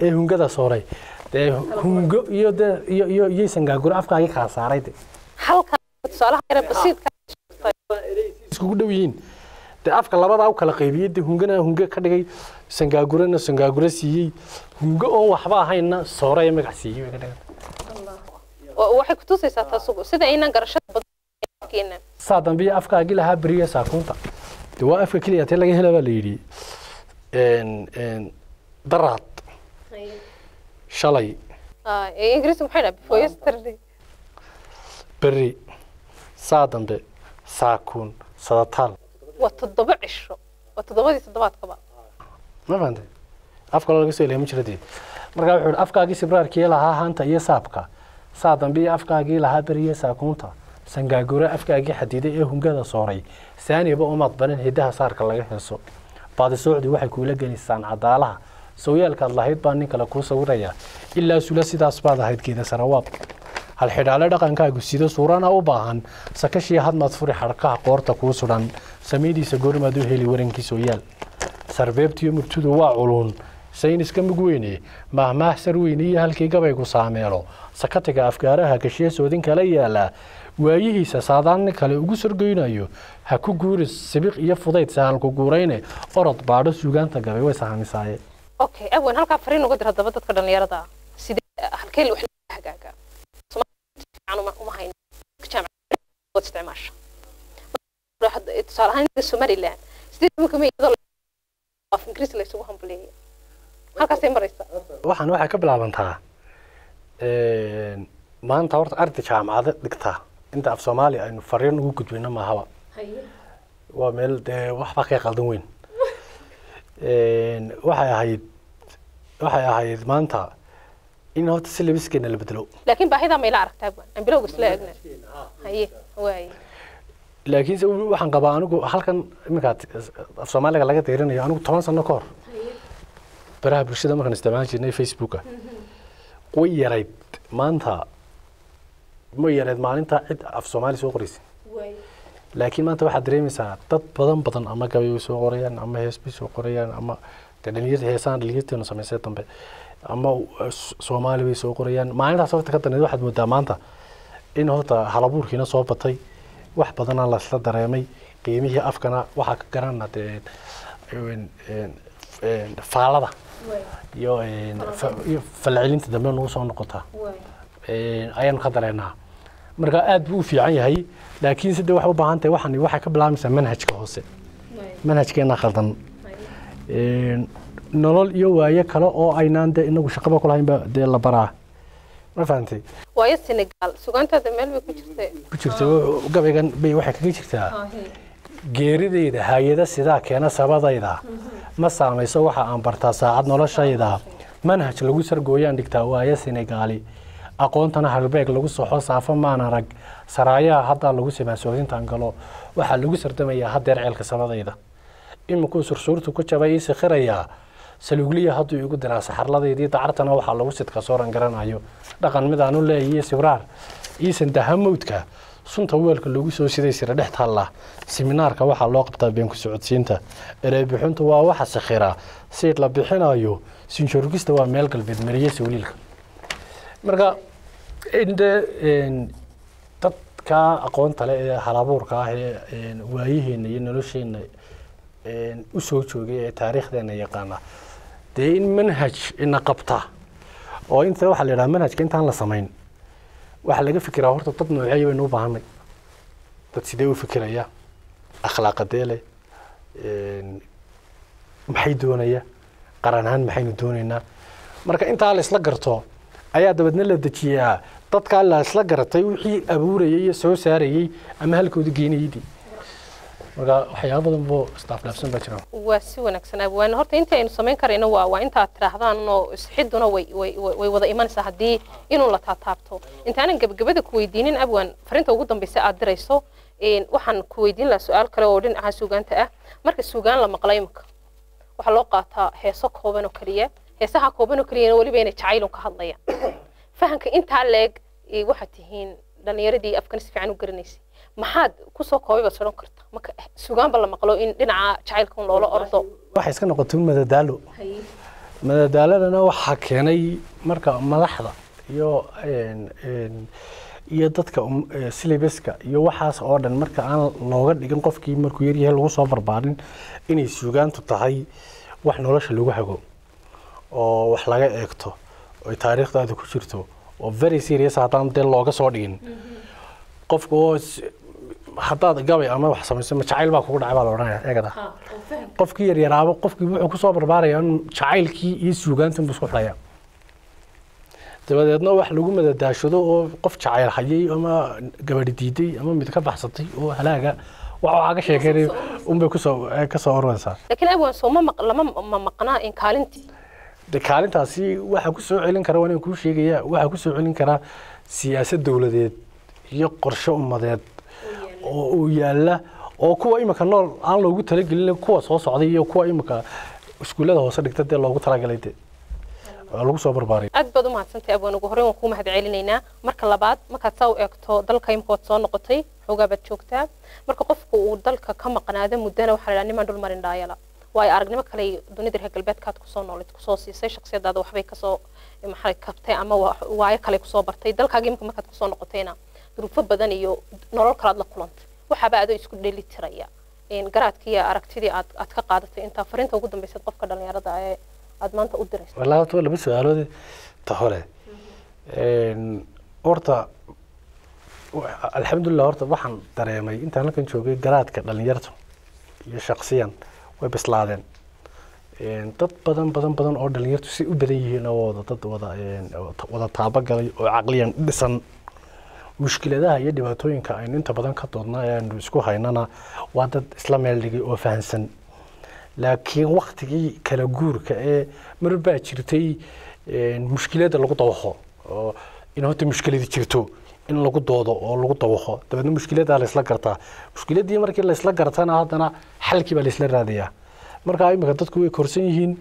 Ee hungada sooray. Dee hungo iyo iyo iyo sangaaguro afkaagii kala saaray de basiidka iskugu dhow yihiin. Dee afka labadaa u kala qaybiyey dee hungana hunge ka dhigay sangaagurana sangaaguro siiyey. Hungo oo waxba ahayna sooraya magac siiyey bay ka dhigan Wa- waxay kutusaysaa taasugu sida aynan garashada badankeena saa dambiya afkaagii lahaa beriya saakuunta de waa afka keliya tee laga hela baa la yidhi إن إن برات طيب. شلي. آه إيه، إنجليزي محينا بفويسترلي آه. بري. سادم ب ساكون. سادتال. وتضبع عشرة. وتضبع دي تضبعات قبعة ما فهمت أفكار الله يسوي لي مشردي مرقا بحول أفكار جي سبرار كيلا ها هانتا يا سابقا سادم بي أفكار جي لها بري ساكونتا. سنغاغورا أفكار جي حديدة إيه هنغادا صوري. ثاني بأمات بنين هيدها سارك الله يحسو. Baadisoocdii waxay kuula gelisaan cadaalaha sawyaalkaad lahayd baa nin kale kuu sawiraya ilaa sula sidaas baad ahayd geeda sarawaab halxidhaale dhaqankaagu sida suurana u baahan sakashii hadmaad furi xadhkaha qoorta kuu sudhan samaydiisa goormaad u heli warankii sooyaal sarbeebtiyo murtudu waa culuun sayniska mug weyne. Mahmaah sar weyne iyo halkii gabaygu saameelo. Sakatiga afgaaraha gashiye soodin kala yaalla waayihiisa saadaanni kale ugu sorgoynayo ha ku guuri sibiq iyo fudayd sahalku guurayne. Orod baadho suugaanta gabay way sahamisaaye okay awan halkaa fariin uga dir haddaba dadka dhallinyarada. Sidee halkee wax laga hagaagaa Soomaaliya fiican uma- uma hayno dadka jaamacadda waad isticmaasha Hadda- tusaale ahaan inta somaliland sidee imika iyadoo la- af ingiriis la isugu waxaan waxay ka bilaabantaa maanta horta arday jaamacada dhigta. Inta af soomaaliya aynu fariin ugu gudbino maahaba waa meel dee waxba ka qaldan weyn. Waxay ahayd waxay ahayd maanta in horta si labiskeena la bedelo. Laakiin baahidaa mayla aragtaa aan bilowga isla eegna haye waaye. Laakiinse waxaan qabaa anigu halkan iminkaad af soomaaliga laga deyrinayo anigu toban sano ka hor baraha bulshada markaan isticmaali jirnay facebooka way yarayd maanta way yarayd maalinta cid af soomaali soo qoraysa laakiin maanta waxaad dareemaysaa dad badan badan ama gabay way soo qorayaan ama hees bay soo qorayaan ama dee dhalinyarta heesaan dhalinyarteenu samaysay dambe ama uh, soomaali bay soo qorayaan maalintaas horta ka daneed waxaad moodaa maanta in horta halabuurkiina soo batay wax badana lasla dareemay qiimihii afkana waxaa ka garana dee faalada iyo iyo falcelinta dambe nagu soo noqotaa Een, ayaanu ka dareenaa marka aad buu u fiican yahay laakiin side waxay u baahan tahay waxan waxay ka bilaabaysaa manhajka hoose. Manhajkeena khaldan. Een, nolol iyo waayo kale oo aynaan dee inagu shaqaba ku lahaynba dee la baraa. Ma fahantay waayo senegal sugaantaada meel bay ku jirtay. Ku jirta wuxuu- gabaygan bay waxay kaga jirtaa geeridayda hay'ada sidaa keena sabadayda. Ma saamayso waxa aan bartaa saacad noloshayda. Manhaj lagu sargooyaan dhigtaa waayo senegaali. Aqoontana halbeeg lagu soxo saafo maan arag saraayaha haddaa lagu samaa soogintaan galo. Waxaa lagu sardamayaa haddeer ceelka sabadayda. Imikuu sursuurtu ku jabay ii sikhirayaa saluugliya hadduu igu diraa saxarladeydii dacartana waxaa lagu sidka sooran garanayo dhaqan midaanu leeyiyo sibraar iisan dahamowdka sunta weelka lagu soo siday sira dhex taalla siminaarka waxaa loo qabtaa been ku socodsiinta ereybixintu waa waxa sakhiraa siid la bixinayo sinshorgista waa meel galbeed mariye sawliilka marka inde dadka aqoonta leh ee halabuurka ah ee een, waayiheena iyo nolosheena een, u soo joogay ee taariikhdeena yaqaana dee in manhaj ina qabta oo inta waxaa la yidhaha manhajka intaan la samayn waxaa laga fikiraa horta dad nooceeya baynu u baahanay dad sidee u fikiraya? Akhlaaqadee leh maxay doonaya? Qaran ahaan maxaynu doonaynaa? Marka intaa la isla garto ayaa dabeedna la dejiyaa. Dadkaa la isla garatay wixii abuurayay iyo soo saarayay ama halkooda geenayaydii marka waxyaaba badan boo isdhaafdhaafsan baa jira. Waa si wanaagsan. Abwaan horta inta aynu samayn karayno waa waa intaad tidhaahdaan oo isxiduna way way way wada imanaysaa haddii inuu la taataabto intaanan gebagabada ku weydiinin abwaan farinta ugu dambeysa aad dirayso waxaan ku weydiin lahaa su'aal kale oo dhinaca suugaanta ah. Marka suugaan la maqla imika waxaa loo qaataa heeso kooban oo keliya. Heesaha kooban oo keliyana weliba inay jacaylun ka hadlayaan. Fahamka intaa leeg waxaad tihiin dhalinyaradii afkan si fiican u garanaysay maxaad ku soo koobay baad sodhan karta marka sugaanba la maqlo in dhinaca jacaylka loola ordo? Waxay iska noqotay madadaalo madadaaladana waxaa keenay marka madaxda iyo een, een, iyo dadka um- ee, syllabuska iyo waxaas oo dhan marka aan looga dhigin qofkii markuu yaryahay lagu soo barbaarin inay suugaantu tahay wax nolosha lagu hago oo wax laga eegto oo taariikhdaada ku jirto oo very serious haddaan dee looga soo dhigin. Qofka oo haddaad gabay ama wax samayso ma jacayl baa kugu dhacay baa la odhanaya eegada. Qofkii yaryaraaba qofkii wuxuu ku soo barbaaraya in jacaylkii iyo suugaantan buu isku xidhaya. Dabadeedna wax lagu madadaashado oo qof jacayl hayay ama gabadhi diiday ama mid ka baxsatay oo halaaga wax waxaa ka sheekeynay unbay ku soo ka soo ormaysaa laakiin abwan soo ma lama ma maqnaa in kaalintii? De kaalintaasi waxaa ku soo celin kara waan kuu sheegaya waxaa ku soo celin karaa siyaasad dowladeed iyo qorshe ummadeed oo uu yaalla oo kuwa imika nool aan loogu talagelin kuwa soo socday iyo kuwa imika iskuullada hoose dhigta dee loogu talagalay de lagu soo barbaariyay aad baad u mahadsantahay abwan ugu horreyn waan kuu mahad celinaynaa marka labaad markaad saa u eegto dalka imika soo noqotay xoogaa baad joogtaa. Marka qofku uu dalka ka maqnaado muddana waxaa la nimaan dhul marin dhaayala. Waayo aragnimo kale dunida reer galbeedkaad ku soo noolayd ku soo siisay shaksiyadaada waxbay ka soo maxay kabtay ama wa- waayo kale ku soo bartay. Dalkaaga imika markaad ku soo noqotayna duruufo badan iyo nolol kalaad la kulantay waxaaba adoo isku dheeli tiraya garaadkii iyo aragtidii aad aad ka qaadatay. Intaa fariinta ugu dambeysad qofka dhalinyarada ee aad maanta u dirayso wallaahi horta laba su'aalood ta hore. Horta alxamdulilah horta waxaan dareemay intaan halkan joogay garaadka dhalinyarta iyo shaksiyan way bislaadeen. Een, dad badan badan badan oo dhalinyartu si u badan yihiin oo dad wada wada taabagalay oo caqliyan dhisan mushkiladaha iyo dhibaatooyinka aynu inta badan ka doodna ee aynu isku haynana waa dad isla meel dhigay oo fahansan. Laakiin waktigii kala guurka ee mar baa jirtay mushkilada lagu dawaqo oo in horta mushkiladi jirto in lagu doodo oo lagu dawaqo dabeedna mushkiladaa laysla gartaa. Mushkiladii markii laysla gartana haddana xalkii baa laysla raadayaa marka imika dadku way korsan yihiin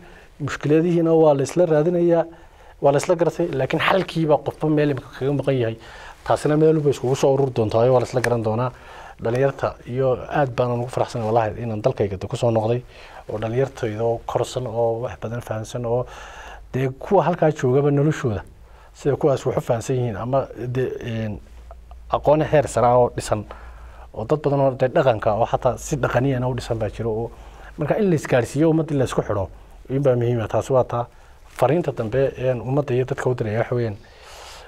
mushkiladihiina waa laysla raadinayaa waa laysla gartay laakiin xalkiibaa qofba meel imika kaga maqan yahay taasina meel iskugu soo ururi doontaa waa laysla garan doonaa. Dhalinyarta iyo aad baanan ugu faraxsan wallahi inaan dalkayga ku soo noqday oo dhalinyartayda oo korsan oo wax badan fahansan oo dee kuwa halkaa joogaba noloshooda sida kuwaas wax u fahansan yihiin ama de heer sare ah oo dhisan oo dad badan dee dhaqanka oo xataa si dhaqaniyana u dhisan baa jiro oo marka in la isgaarsiiyo ummadda in la xidho in baa muhiim ah. Taasi waa taa fariinta dambe een ummadda iyo dadka u diraya waxa weeyaan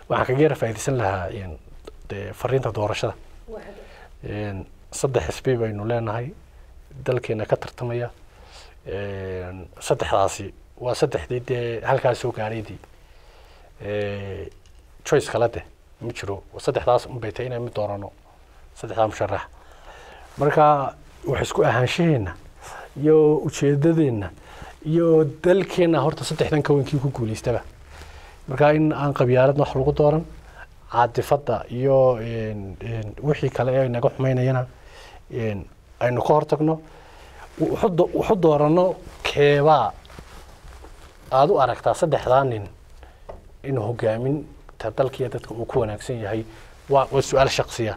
waxaan kaga yara faa'iidaysan lahaa fariinta doorashada. Saddex xisbi baynu leenahay dalkeena ka tartamaya. Saddexdaasi waa saddexdii dee halkaas soo gaaraydii choice kale de ma jiro. Saddexdaas unbay tahay inaan mid doorano saddexdaa musharax. Marka wax isku ahaanshaheena iyo ujeedadeenna iyo dalkeena horta saddexdan kawankii ku guulaystaba marka in aan qabyaaladna wax lagu dooran caadifadda iyo wixii kale ee naga xumaynayana aynu ka hortagno. Wuxu do- wuxu doorano keebaa aada u aragtaa saddexdaa nin inuu hogaaminta dalkiiyo dadka uu ku wanaagsan yahay. Waa waa su'aal shaksiya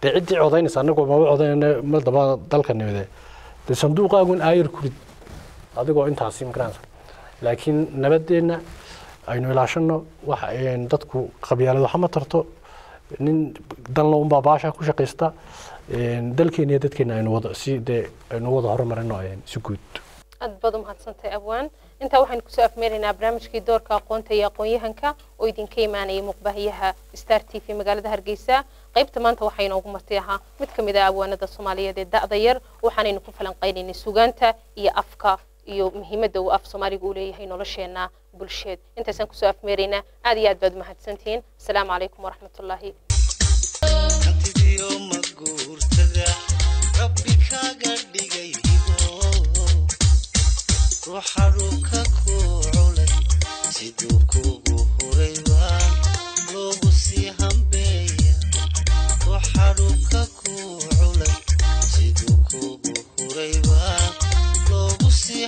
dee ciddii codaynaysa anagoo maba codaynayna mar damba dalka nimide. Dee sanduuqaagun aayar kurid adigoo intaasi magaranaysa laakiin nabadeenna aynu ilaashano dadku qabyaalad waxa ma tarto. Nin dalna unbaa baasha ku shaqaysta een, dalkeena iyo dadkeena aynu wada si dee aynu wada horumarino si guud. Aad baad u mahadsantahay abwaan. Intaa waxaynu ku soo afmeeraynaa barnaamijkii doorka aqoonta iyo aqoon-yahanka oo idinka imaanayay muuqbaahiyaha star t v magaalada hargeysa. Qaybta maanta waxaa inoogu marti ahaa mid ka mid ah abwaanada soomaaliyeed ee da'da yar waxaanaynu ku falanqaynaynay sugaanta iyo afka iyo muhiimadda uu af soomaaliga u leeyahay nolosheena bulsheed. Intaasaan ku soo afmeeraynaa aad iyo aad baad umahadsantihiin asalaamu calaykum maguurtada rabbi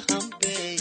hampe